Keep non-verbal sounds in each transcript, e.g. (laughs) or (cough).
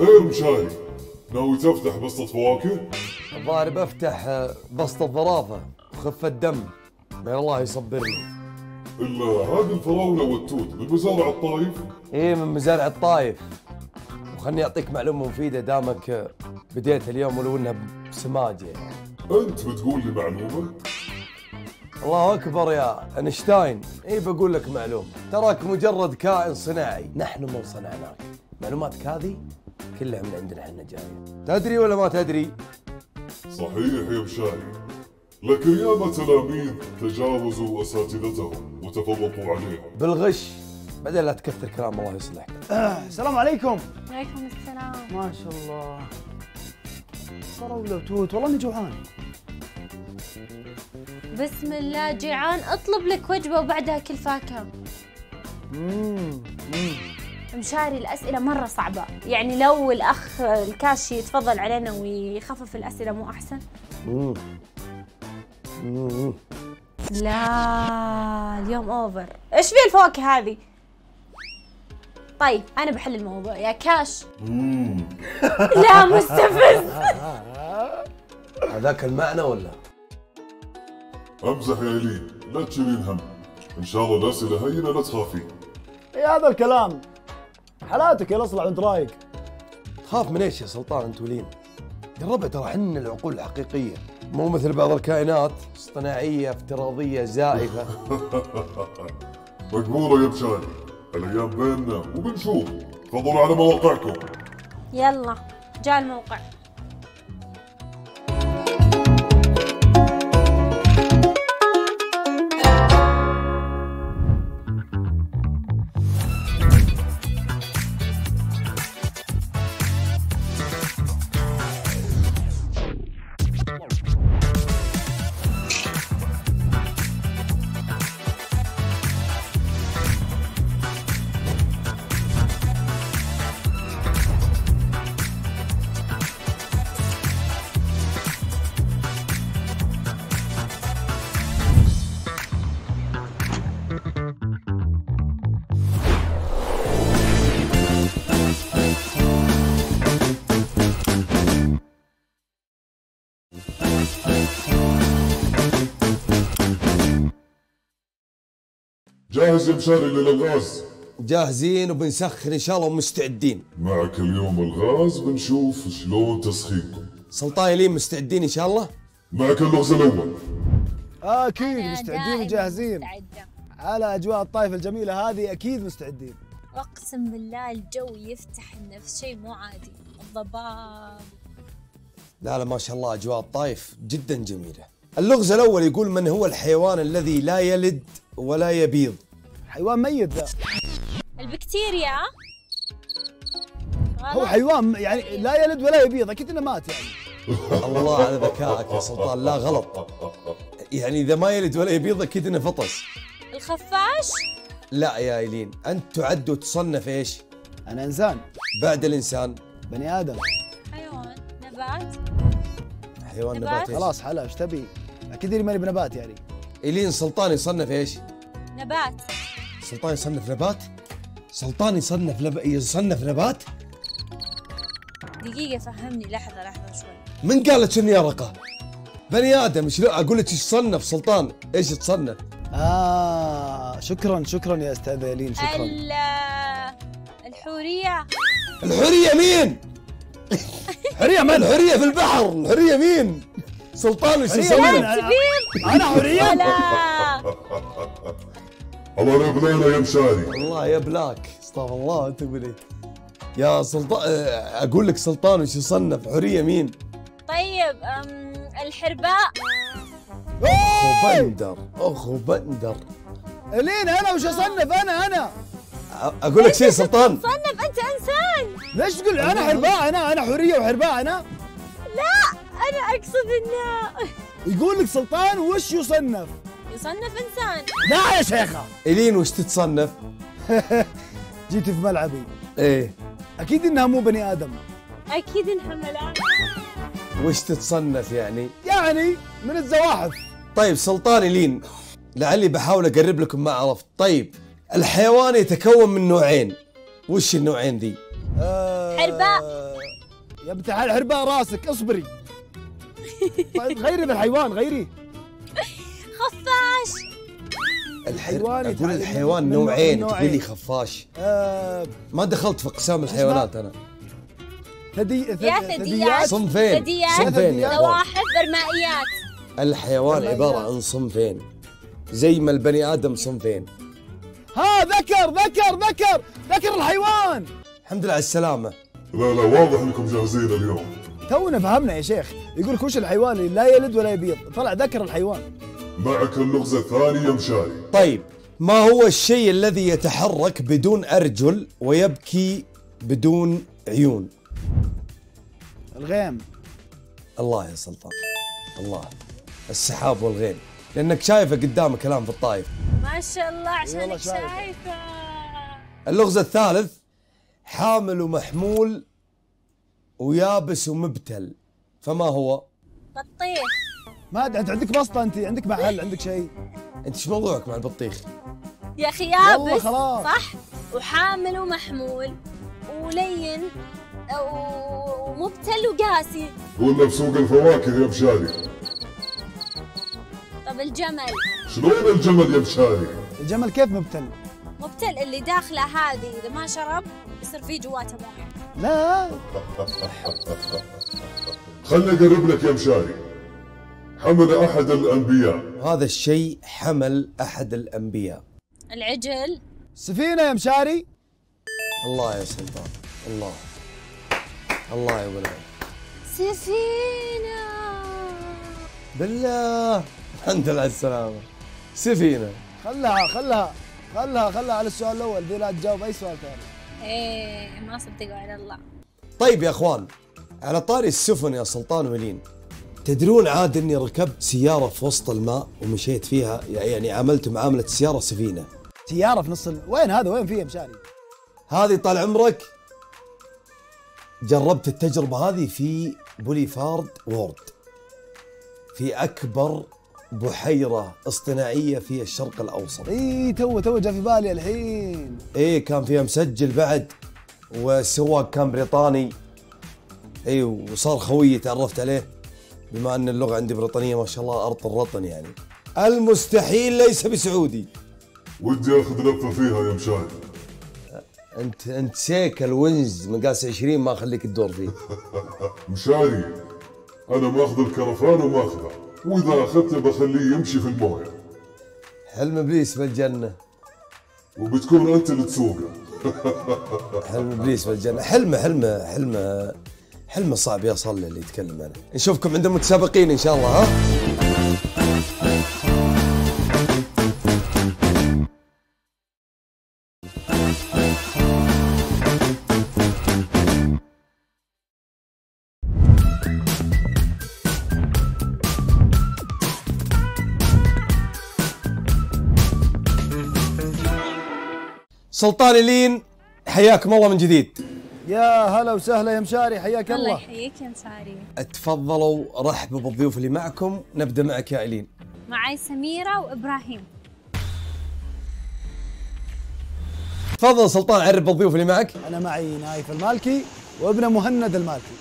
خير مشاري ناوي تفتح بسطة فواكه؟ الظاهر بفتح آه، بسطة ظرافة وخفة دم. بين الله يصبرني إلا هذه الفراولة والتوت من مزارع الطايف؟ إيه من مزارع الطايف. وخلني أعطيك معلومة مفيدة دامك آه، بديت اليوم ولو انها بسماجة. يعني أنت بتقول لي معلومة؟ الله أكبر يا أينشتاين. اي بقول لك معلومة. تراك مجرد كائن صناعي. نحن من صنعناك. معلوماتك هذه؟ كلها من عندنا إحنا جاية. تدري ولا ما تدري؟ صحيح يا مشاري لكن ياما تلاميذ تجاوزوا أساتذتهم وتفوقوا عليهم. بالغش بدل لا تكثر كلام الله يصلحك. السلام عليكم. عليكم السلام. ما شاء الله. فراولة وتوت والله إني جوعان. بسم الله جيعان. اطلب لك وجبة وبعدها كل فاكهة. امم مشاري الأسئلة مرة صعبة. يعني لو الأخ الكاشي يتفضل علينا ويخفف الأسئلة مو مم. مم. لا اليوم أوفر إيش في الفواكه هذه؟ طيب أنا بحل الموضوع. يا كاش. (laughs) لا مستفز. (laughs) هذاك المعنى ولا؟ أمزح يا إلين لا تشيلين هم. إن شاء الله الأسئلة هينة لا تخافين إيه هذا الكلام. حالاتك يا الاصلع وانت رايق. تخاف من إيش يا سلطان أنت ولين؟ جربها ترى حنا العقول الحقيقية. مو مثل بعض الكائنات اصطناعية افتراضية زائفة. (laughs) مقبولة يا مشاري الأيام بيننا وبنشوف. تفضلوا على مواقعكم. يلا جاء الموقع. جاهز مشاري للغاز. جاهزين وبنسخن إن شاء الله ومستعدين. معك اليوم الغاز بنشوف شلون تسخينكم سلطان يلين مستعدين إن شاء الله؟ معك اللغز الأول. أكيد مستعدين وجاهزين. مستعدة. على أجواء الطائف الجميلة هذه أكيد مستعدين. أقسم بالله الجو يفتح النفس شيء مو عادي. الضباب. لا لا ما شاء الله أجواء الطايف جدا جميلة. اللغز الأول يقول من هو الحيوان الذي لا يلد ولا يبيض؟ حيوان ميت. ذا البكتيريا. هو. حيوان يعني لا يلد ولا يبيض أكيد إنه مات يعني. الله على ذكائك يا سلطان لا غلط. يعني إذا ما يلد ولا يبيض أكيد إنه فطس. الخفاش؟ لا يا إيلين أنت تعد وتصنف إيش؟ أنا إنسان. بعد الإنسان. بني آدم. حيوان نبات. حيوان نبات. نبات إيش؟ خلاص حلا إيش تبي؟ أكيد إني ماني بنبات يعني. إيلين سلطان يصنف إيش؟ نبات. سلطان يصنف نبات؟ سلطان يصنف لب... يصنف نبات؟ دقيقة فهمني. لحظة لحظة شوي. من قال لك اني ارقه بني آدم شلون أقول لك؟ إيش تصنف سلطان؟ إيش تصنف؟ آه شكرا شكرا يا أستاذ إيلين شكرا. ال الحورية. الحورية مين؟ حريه من الحورية في البحر الحورية مين؟ سلطان وش حورية يصنف؟ أنا حريه الله يبلينا يا مشاري الله يا بلاك استغفر الله أنت بلي يا سلطان آه، أقول لك سلطان وش يصنف؟ حوريه مين؟ طيب أم الحرباء. أخو بندر أخو بندر. ايلين أنا وش أصنف أنا أنا؟ أقول لك شيء سلطان. صنف أنت إنسان. ليش تقول أنا حرباء أنا أنا حوريه وحرباء أنا؟ لا أنا أقصد إنه يقول لك سلطان وش يصنف؟ يصنف إنسان. لا يا شيخة. إلين وش تتصنف؟ (laughs) جيت في ملعبي. إيه. أكيد إنها مو بني آدم. أكيد إنها ملاك وش تتصنف يعني؟ يعني من الزواحف. طيب سلطان إلين لعلي بحاول أقرب لكم ما عرفت. طيب الحيوان يتكون من نوعين. وش النوعين ذي؟ آه الحرباء يا بنت الحلال حرباء راسك اصبري. (laughs) طيب غيري ذا الحيوان غيري. الحيوان أقول الحيوان نوعين. تقول لي خفاش. آه ما دخلت في اقسام الحيوانات أنا. ثدي يا ثدييات ثدييات. صنفين ثدييات صنفين زواحف برمائيات. الحيوان عبارة عن صنفين زي ما البني آدم صنفين. ها ذكر ذكر ذكر ذكر الحيوان. الحمد لله على السلامة. لا لا واضح إنكم جاهزين اليوم. تونا فهمنا يا شيخ. يقول لك وش الحيوان اللي لا يلد ولا يبيض. طلع ذكر الحيوان. معك اللغز الثاني يا مشاري. طيب ما هو الشيء الذي يتحرك بدون أرجل ويبكي بدون عيون؟ الغيم. الله يا سلطان. الله. السحاب والغيم. لأنك شايفه قدامك الان في الطايف ما شاء الله عشانك شايفة. شايفه. اللغز الثالث حامل ومحمول ويابس ومبتل. فما هو؟ بطيخ. ما أنت عندك بسطه أنت عندك محل عندك شيء؟ أنت إيش موضوعك مع البطيخ؟ يا أخي والله يابس خلاص. صح؟ وحامل ومحمول ولين ومبتل وقاسي. ولا بسوق الفواكه يا مشاري طب الجمل؟ شلون الجمل يا مشاري الجمل كيف مبتل؟ مبتل اللي داخله هذه إذا ما شرب يصير فيه جواته موية. لا. خلني أقرب لك يا مشاري حمل أحد الأنبياء. هذا الشيء حمل أحد الأنبياء. العجل. سفينة يا مشاري. الله يا سلطان. الله. الله يا ولد. سفينة. بالله. الحمد لله على السلامه سفينة. خلها خلها خلها خلها على السؤال الأول ذي لا تجاوب أي سؤال ثاني. إيه ما صدقوا على الله. طيب يا أخوان على طاري السفن يا سلطان ولين تدرون عاد إني ركبت سيارة في وسط الماء ومشيت فيها يعني عملت معاملة سيارة سفينة. سيارة في نص ال... وين هذا؟ وين فيه مشاري؟ هذه طال عمرك؟ جربت التجربة هذه في Boulevard World في أكبر بحيرة اصطناعية في الشرق الأوسط. إي تو تو جاء في بالي الحين. إيه كان فيها مسجل بعد والسواق كان بريطاني. إيه وصار خويي تعرفت عليه. بما أن اللغة عندي بريطانية ما شاء الله أرض الرطن يعني. المستحيل ليس بسعودي. ودي أخذ لفة فيها يا مشاري أنت أنت سيكل ونز مقاس 20 ما أخليك تدور فيه. (laughs) مشاري أنا ماخذ الكرفان وماخذه وإذا أخذته بخليه يمشي في الموية. حلم إبليس بالجنة. وبتكون أنت اللي تسوقه. (laughs) حلم إبليس بالجنة. حلمه حلمه حلمه. حلمه صعب يا صلي اللي يتكلم عنه. نشوفكم عند المتسابقين إن شاء الله ها؟ سلطان لين حياكم الله من جديد. يا هلا وسهلا يا مشاري حياك الله الله. يحييك يا مساري تفضلوا رحبوا بالضيوف اللي معكم. نبدأ معك يا الين معي سميرة وإبراهيم. تفضل سلطان عرف بالضيوف اللي معك. أنا معي نايف المالكي وابنه مهند المالكي.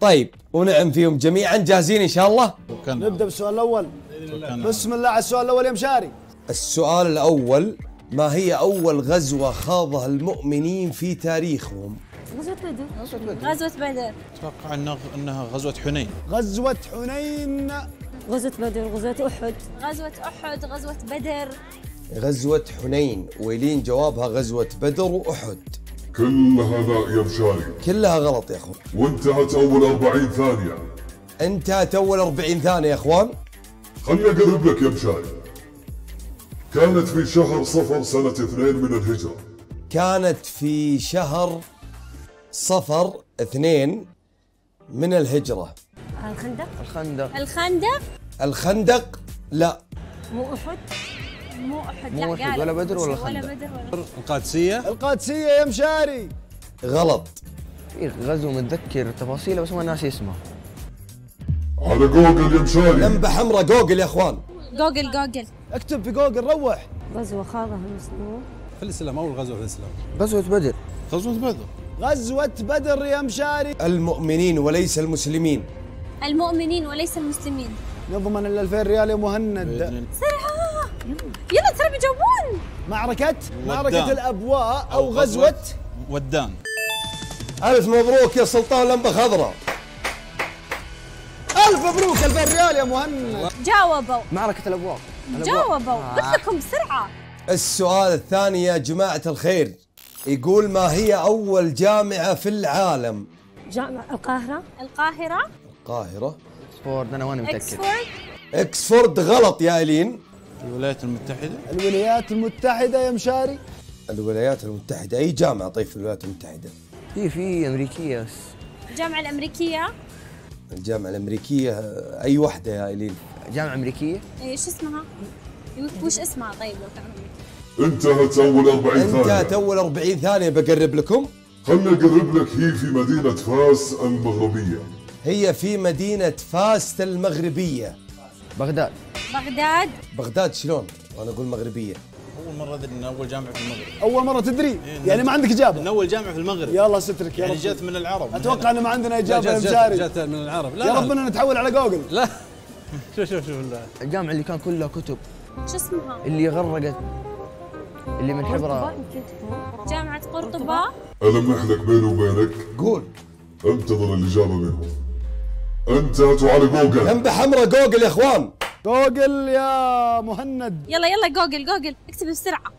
طيب ونعم فيهم جميعا جاهزين إن شاء الله؟ نبدأ بالسؤال الأول. بسم الله على السؤال الأول يا مشاري. السؤال الأول ما هي أول غزوة خاضها المؤمنين في تاريخهم؟ غزوة بدر. غزوة بدر. أتوقع انه إنها غزوة حنين. غزوة حنين. غزوة بدر غزوة أحد. غزوة أحد غزوة بدر. غزوة حنين. ويلين جوابها غزوة بدر وأحد. كلها لا يا مشاري كلها غلط يا أخوان. وانتهت أول 40 ثانية. انتهت أول 40 ثانية يا أخوان. خلني أقرب لك يا مشاري كانت في شهر صفر سنة اثنين من الهجرة. كانت في شهر صفر اثنين من الهجرة. الخندق؟ الخندق. الخندق؟ لا. مو أحد؟ مو أحد. مو لا أحد ولا بدر ولا ولا خندق. بدر ولا القادسية؟ القادسية يا مشاري. غلط. في غزو متذكر تفاصيله بس ما ناسي اسمه. على جوجل يا مشاري. لمبة حمراء جوجل يا أخوان. جوجل جوجل. اكتب في جوجل روح. غزوة خاضها المسلمون في الإسلام اول غزوه في الإسلام؟ غزوة بدر. غزوة بدر. غزوة بدر يا مشاري. المؤمنين وليس المسلمين. المؤمنين وليس المسلمين. نضمن ال 2000 ريال يا مهند. سرعة يلا ترى بيجاوبون. معركة معركة. الأبواء أو أو غزوة غزوة ودان. ألف مبروك يا سلطان لمبة خضراء. ألف مبروك 2000 ريال يا مهند. جاوبوا. معركة الأبواب جاوبوا قلت لكم بسرعة. السؤال الثاني يا جماعة الخير يقول ما هي أول جامعة في العالم؟ جامعة القاهرة. القاهرة. القاهرة. فورد أنا ماني متأكد. أكسفورد. أكسفورد غلط يا إيلين. الولايات المتحدة. الولايات المتحدة يا مشاري. الولايات المتحدة أي جامعة طيب في الولايات المتحدة؟ في في أمريكية. بس الجامعة الأمريكية. الجامعة الأمريكية أي واحدة يا إيلين؟ جامعة أمريكية؟ إيش اسمها؟ وش اسمها؟ طيب لو تعرف. انتهت أول 40 انتهت ثانية أول 40 ثانية بقرب لكم. خلني أقرب لك هي في مدينة فاس المغربية. هي في مدينة فاس المغربية. بغداد. بغداد؟ بغداد شلون؟ وأنا أقول مغربية. أول مرة أدري إن أول جامعة في المغرب. أول مرة تدري؟ يعني ما عندك إجابة. إن أول جامعة في المغرب. يلا سترك يا يعني رب جت من العرب. هنا. أن ما عندنا لا، إجابة يا جت- جت- مشاري جت من العرب. لا يا. ربنا نتحول على جوجل. لا. (laughs) شوف شوف شوف ال- الجامعة اللي كان كلها كتب. شو اسمها؟ اللي غرقت. اللي من تكون جامعة قرطبة ألمح لك بيني وبينك؟ قول. أنتظر الإجابة منهم. انتهت على جوجل. لمبة حمراء جوجل يا إخوان. جوجل يا مهند. يلا يلا جوجل جوجل اكتب بسرعة.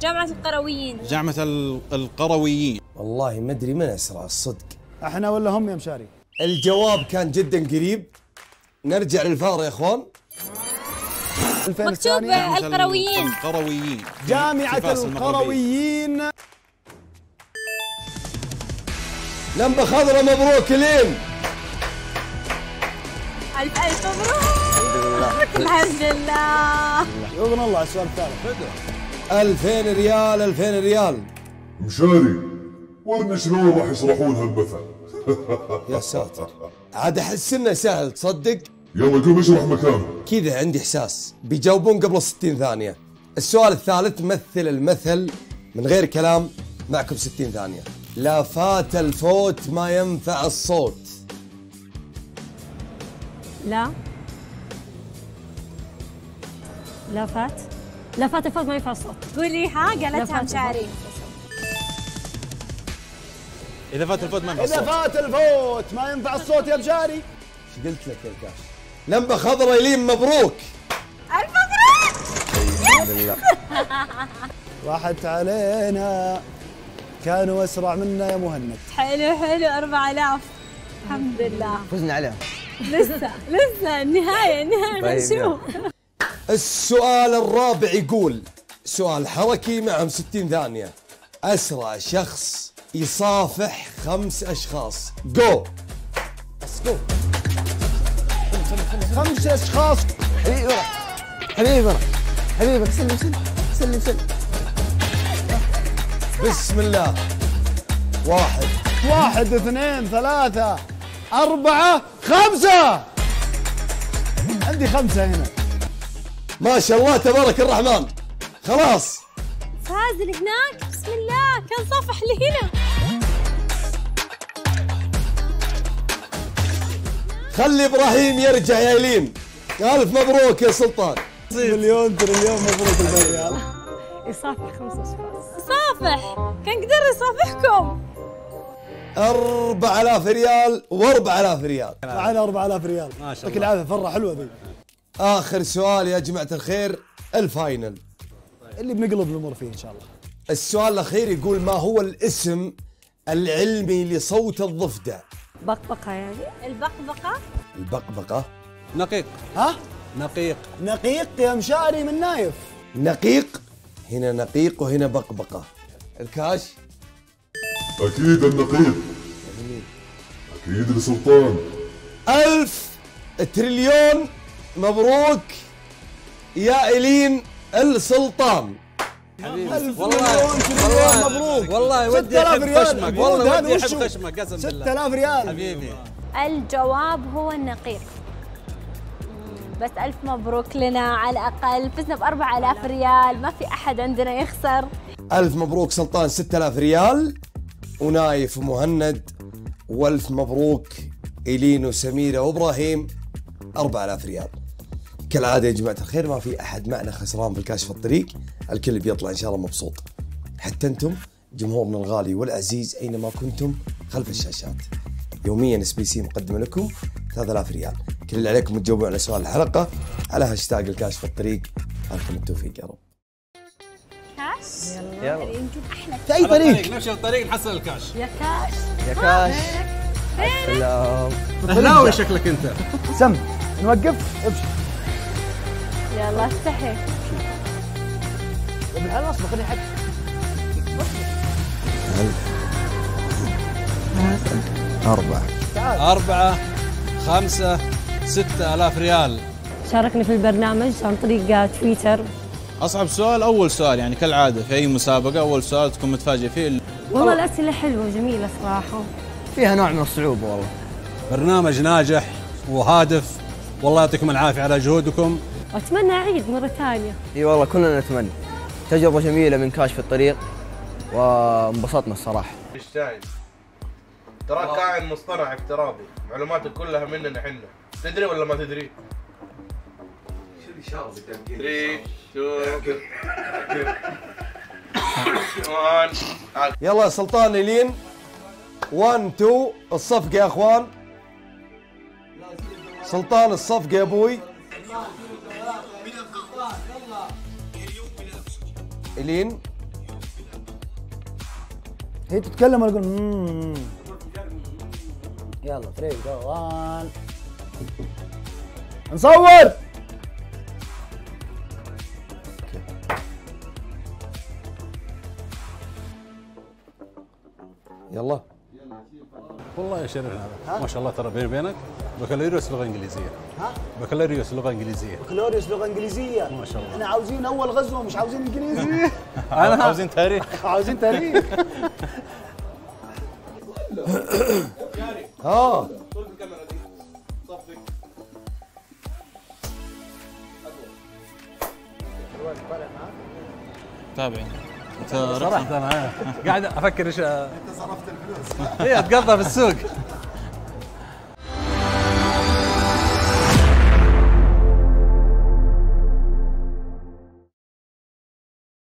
جامعة القرويين. جامعة ال- القرويين. والله ما أدري من أسرع الصدق إحنا ولا هم يا مشاري؟ الجواب كان جدا قريب. نرجع للفار يا إخوان. 2000 مكتوب جامعة القرويين. القرويين. جامعة. القرويين. لمبة خضراء مبروك لين. ألف ألف مبروك. الحمد لله. يغن الله على السؤال الثالث 2000 ريال 2000 ريال. مشاري ورني شلون راح يشرحون هالمثل يا ساتر. عاد أحس إنه سهل تصدق؟ يلا قوم اشرح مكانه. كذا عندي إحساس. بيجاوبون قبل 60 ثانية. السؤال الثالث مثل المثل من غير كلام معكم 60 ثانية. لا فات الفوت ما ينفع الصوت. لا. لا فات. لا فات الفوت ما ينفع الصوت. قولي ها قالتها مشاري إذا فات الفوت ما ينفع إذا الصوت. فات الفوت ما ينفع الصوت يا مشاري إيش قلت لك يا الكاش لمبة خضراء يلين مبروك. ألف مبروك! الحمد لله. (laughs) راحت علينا. كانوا أسرع منا يا مهند. حلو حلو. 4000 الحمد لله. فزنا عليها لسه لسه. النهاية النهاية. طيب، نشوف. السؤال الرابع يقول سؤال حركي معهم 60 ثانية. أسرع شخص يصافح خمس أشخاص. جو خمس أشخاص. حبيبي ورا حبيبي ورا حبيبي. سلم سلم سلم سلم. بسم الله. واحد. واحد اثنين ثلاثة أربعة خمسة. عندي خمسة هنا. ما شاء الله تبارك الرحمن. خلاص. فاز اللي هناك. بسم الله. كان صافح لي هنا. خلي إبراهيم يرجع يا ايلين ألف مبروك يا سلطان. مليون تريليون مبروك الريال يصافح خمس أشخاص. صافح. كان قدر يصافحكم. 4000 ريال و4000 ريال. معنا 4000 ريال. ما شاء يعطيك الله. العافية فرة حلوة ذي. آخر سؤال يا جماعة الخير ال final. اللي بنقلب الأمور فيه إن شاء الله. السؤال الأخير يقول ما هو الاسم العلمي لصوت الضفدع؟ بقبقة يعني؟ البقبقة؟ البقبقة. نقيق. ها؟ نقيق. نقيق يا مشاري من نايف. نقيق؟ هنا نقيق وهنا بقبقة. الكاش؟ أكيد النقيق أكيد السلطان. ألف تريليون مبروك يا إيلين السلطان. والله- تريليون مبروك. والله ودي 6000 احب ريال. خشمك والله هذا ودي؟ احب خشمك قسم بالله. 6000 ريال. حبيبي. الجواب هو النقيق بس ألف مبروك لنا. على الأقل فزنا ب 4000 ريال. ما في أحد عندنا يخسر. ألف مبروك سلطان 6000 ريال. ونايف ومهند وألف مبروك إيلين وسميرة وإبراهيم 4000 ريال. كالعادة يا جماعة الخير ما في أحد معنا خسران بالكاش في الطريق. الكل بيطلع إن شاء الله مبسوط. حتى أنتم جمهورنا الغالي والعزيز أينما كنتم خلف الشاشات. يوميا SBC مقدم لكم 3000 ريال. كل اللي عليكم تجاوبون على سؤال الحلقة على هاشتاج الكاش في الطريق. لكم التوفيق يا رب. كاش؟ يلا. يمكن أحلى. في أي طريق نمشي الطريق نحصل الكاش. يا كاش. يا كاش. سلام. اهلاوي شكلك أنت؟ سم نوقف؟ ابشر. يلا استحي بالحال أصبر خليني حق أربعة. أربعة خمسة ستة آلاف ريال. شاركني في البرنامج عن طريق تويتر. أصعب سؤال أول سؤال يعني كالعادة في أي مسابقة أول سؤال تكون متفاجئ فيه؟ والله الأسئلة حلوة وجميلة صراحة. فيها نوع من الصعوبة والله. برنامج ناجح وهادف والله يعطيكم العافية على جهودكم. وأتمنى أعيد مرة ثانية. إي والله كلنا نتمنى. تجربة جميلة من كاش في الطريق وانبسطنا الصراحة. اينشتاين ترى كائن مصطنع افتراضي. معلوماتك كلها مننا إحنا تدري ولا ما تدري؟ 3 2 1 يلا يا سلطان إيلين 1 2 الصفقة يا أخوان. سلطان الصفقة يا أبوي. إيلين هي تتكلم وأنا أقول مم. يلا 3 2 1 نصور! يلا. والله يشرفنا هذا ما شاء الله ترى بيني وبينك بكالوريوس لغة إنجليزية. ها؟ بكالوريوس لغة إنجليزية. بكالوريوس لغة إنجليزية. ما شاء الله. إحنا عاوزين أول غزوة مش عاوزين إنجليزي. (laughs) أنا عاوزين تاريخ. (laughs) عاوزين تاريخ. (laughs) ها تابعين. انت رحت؟ أنا قاعد أفكر إيش أنت صرفت الفلوس. إيه اتقضى في السوق.